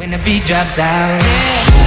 when the beat drops out.